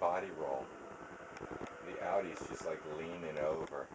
body roll. The Audi's just like leaning over.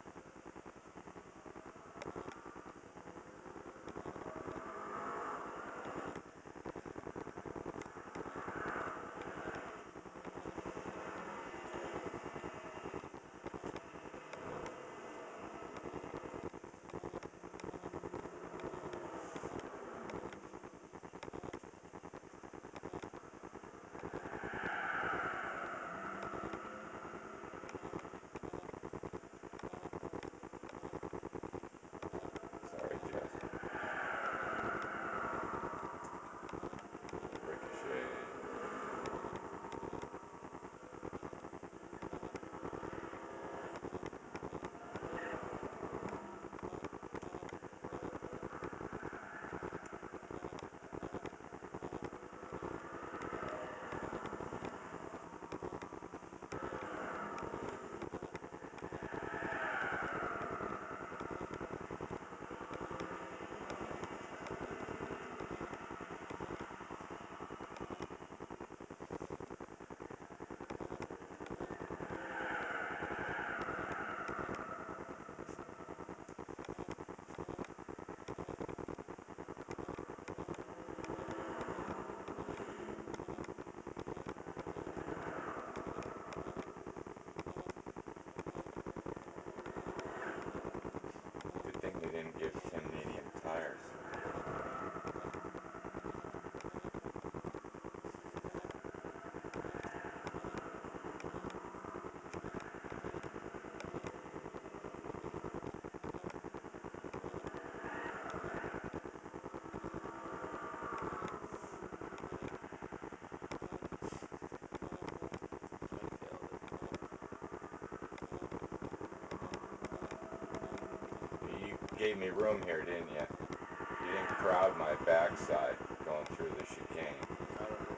Gave me room here, didn't you? You didn't crowd my backside going through the chicane. I don't know.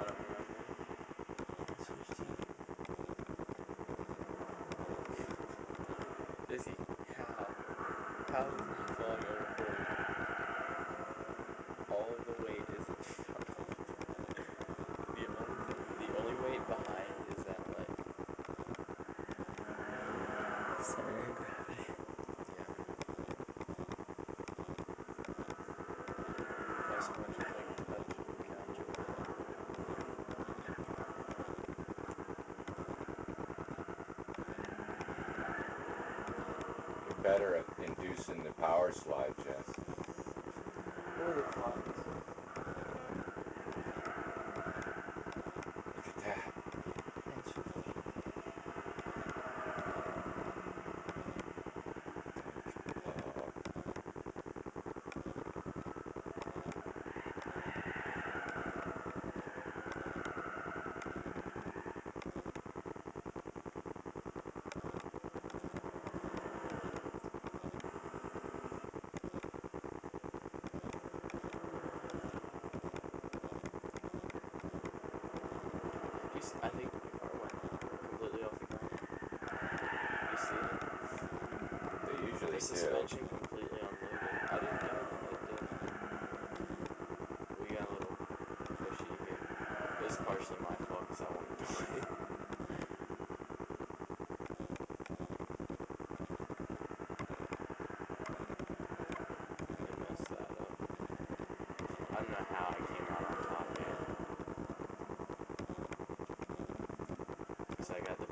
I don't team. Is he? How? How You're better at inducing the power slide, Jess. You s I think my car went completely off the ground. You see it? they usually The do. suspension completely unloaded. I didn't know that it did. We got a little pushy here. It was partially my fault because I wanted to play. I messed that up. I don't know how I came out on top here. Because I got the